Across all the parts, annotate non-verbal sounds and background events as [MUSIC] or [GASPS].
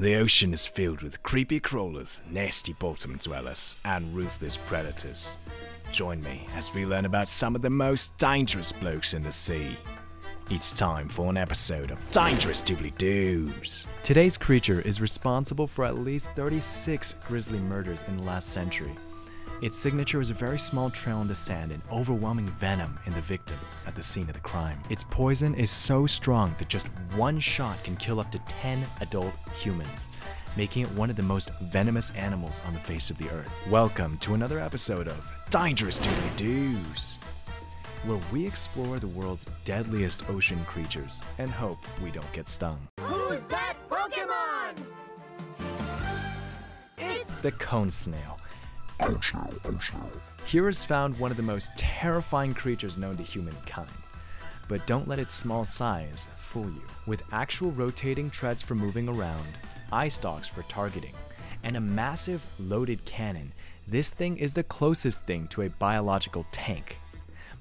The ocean is filled with creepy crawlers, nasty bottom dwellers, and ruthless predators. Join me as we learn about some of the most dangerous blokes in the sea. It's time for an episode of Dangerous Dooblidoos. Today's creature is responsible for at least 36 grisly murders in the last century. Its signature is a very small trail in the sand and overwhelming venom in the victim at the scene of the crime. Its poison is so strong that just one shot can kill up to 10 adult humans, making it one of the most venomous animals on the face of the earth. Welcome to another episode of Dangerous Dooblidoos, where we explore the world's deadliest ocean creatures and hope we don't get stung. Who's that Pokemon? It's the cone snail. Here is found one of the most terrifying creatures known to humankind. But don't let its small size fool you. With actual rotating treads for moving around, eye stalks for targeting, and a massive loaded cannon, this thing is the closest thing to a biological tank.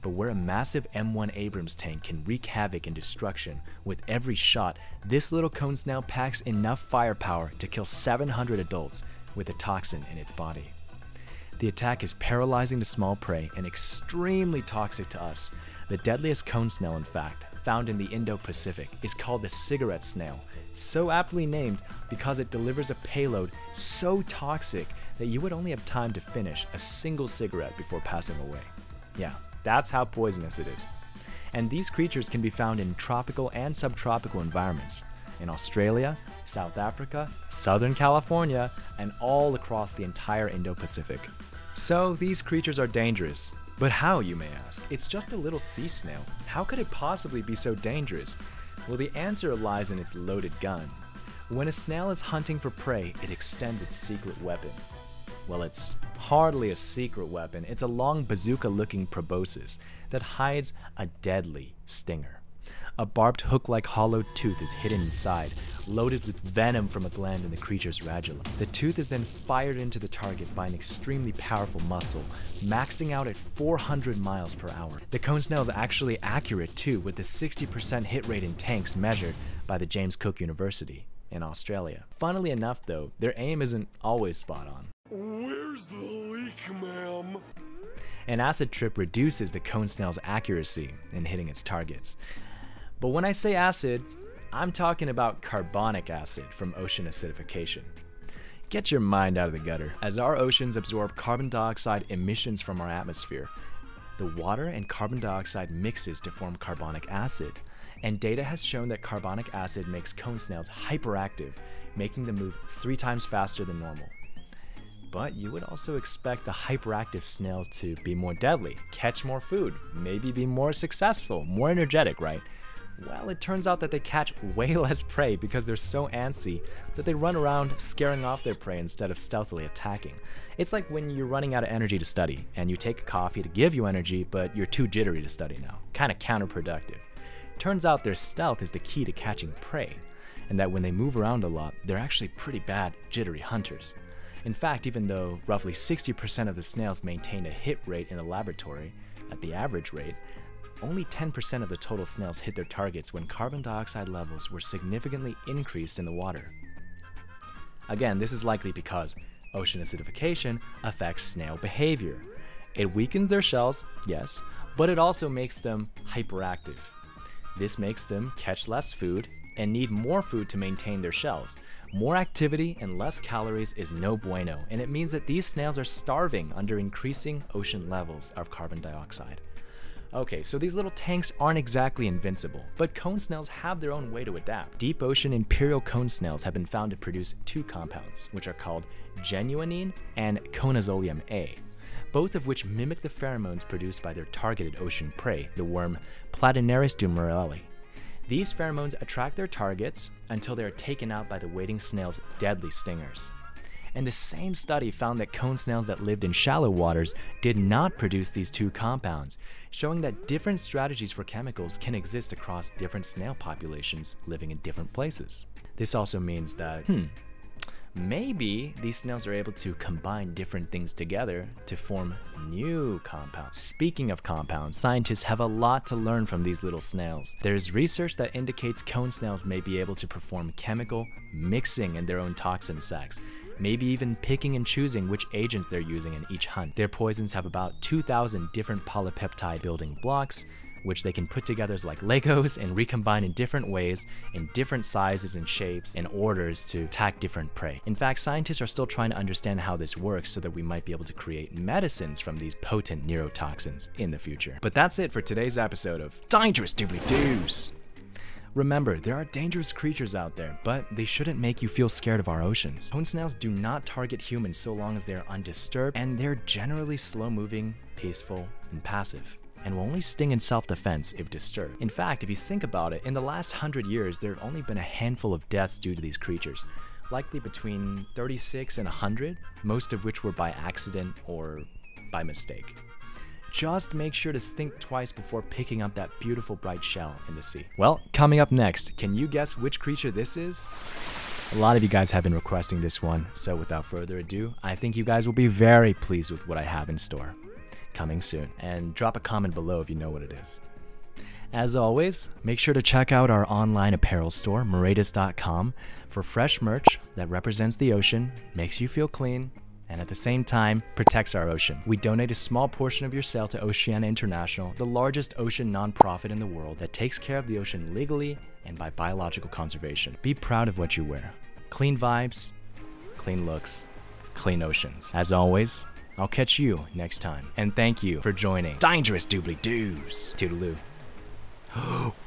But where a massive M1 Abrams tank can wreak havoc and destruction with every shot, this little cone snail packs enough firepower to kill 700 adults with a toxin in its body. The attack is paralyzing to small prey and extremely toxic to us. The deadliest cone snail, in fact, found in the Indo Pacific, is called the cigarette snail, so aptly named because it delivers a payload so toxic that you would only have time to finish a single cigarette before passing away. Yeah, that's how poisonous it is. And these creatures can be found in tropical and subtropical environments in Australia, South Africa, Southern California, and all across the entire Indo Pacific. So these creatures are dangerous. But how, you may ask? It's just a little sea snail. How could it possibly be so dangerous? Well, the answer lies in its loaded gun. When a snail is hunting for prey, it extends its secret weapon. Well, it's hardly a secret weapon, it's a long bazooka looking proboscis that hides a deadly stinger. A barbed hook like hollow tooth is hidden inside, loaded with venom from a gland in the creature's radula. The tooth is then fired into the target by an extremely powerful muscle, maxing out at 400 miles per hour. The cone snail is actually accurate too, with the 60% hit rate in tanks measured by the James Cook University in Australia. Funnily enough, though, their aim isn't always spot on. Where's the leak, ma'am? An acid trip reduces the cone snail's accuracy in hitting its targets. But when I say acid, I'm talking about carbonic acid from ocean acidification. Get your mind out of the gutter. As our oceans absorb carbon dioxide emissions from our atmosphere, the water and carbon dioxide mixes to form carbonic acid. And data has shown that carbonic acid makes cone snails hyperactive, making them move three times faster than normal. But you would also expect a hyperactive snail to be more deadly, catch more food, maybe be more successful, more energetic, right? Well, it turns out that they catch way [LAUGHS] less prey because they're so antsy that they run around scaring off their prey instead of stealthily attacking. It's like when you're running out of energy to study and you take a coffee to give you energy, but you're too jittery to study now. Kind of counterproductive. Turns out their stealth is the key to catching prey, and that when they move around a lot, they're actually pretty bad jittery hunters. In fact, even though roughly 60% of the snails maintain a hit rate in the laboratory at the average rate, only 10% of the total snails hit their targets when carbon dioxide levels were significantly increased in the water. Again, this is likely because ocean acidification affects snail behavior. It weakens their shells, yes, but it also makes them hyperactive. This makes them catch less food and need more food to maintain their shells. More activity and less calories is no bueno, and it means that these snails are starving under increasing ocean levels of carbon dioxide. Okay, so these little tanks aren't exactly invincible, but cone snails have their own way to adapt. Deep ocean imperial cone snails have been found to produce two compounds, which are called genuanine and conazolium A, both of which mimic the pheromones produced by their targeted ocean prey, the worm Platynereis dumerilii. These pheromones attract their targets until they are taken out by the waiting snail's deadly stingers. And the same study found that cone snails that lived in shallow waters did not produce these two compounds, showing that different strategies for chemicals can exist across different snail populations living in different places. This also means that, hmm, maybe these snails are able to combine different things together to form new compounds. Speaking of compounds, scientists have a lot to learn from these little snails. There's research that indicates cone snails may be able to perform chemical mixing in their own toxin sacs maybe even picking and choosing which agents they're using in each hunt. Their poisons have about 2,000 different polypeptide building blocks, which they can put together like Legos and recombine in different ways, in different sizes and shapes, and orders to attack different prey. In fact, scientists are still trying to understand how this works so that we might be able to create medicines from these potent neurotoxins in the future. But that's it for today's episode of Dangerous Dooblidoos. Remember, there are dangerous creatures out there, but they shouldn't make you feel scared of our oceans. Cone snails do not target humans so long as they are undisturbed, and they're generally slow moving, peaceful, and passive and will only sting in self-defense if disturbed. In fact, if you think about it, in the last hundred years, there have only been a handful of deaths due to these creatures, likely between 36 and 100, most of which were by accident or by mistake. Just make sure to think twice before picking up that beautiful bright shell in the sea. Well, coming up next, can you guess which creature this is? A lot of you guys have been requesting this one, so without further ado, I think you guys will be very pleased with what I have in store coming soon. And drop a comment below if you know what it is. As always, make sure to check out our online apparel store, Maredis.com, for fresh merch that represents the ocean, makes you feel clean, and at the same time protects our ocean. We donate a small portion of your sale to Oceana International, the largest ocean nonprofit in the world that takes care of the ocean legally and by biological conservation. Be proud of what you wear. Clean vibes, clean looks, clean oceans. As always, I'll catch you next time. And thank you for joining Dangerous Dooblidoos. Toodaloo. [GASPS]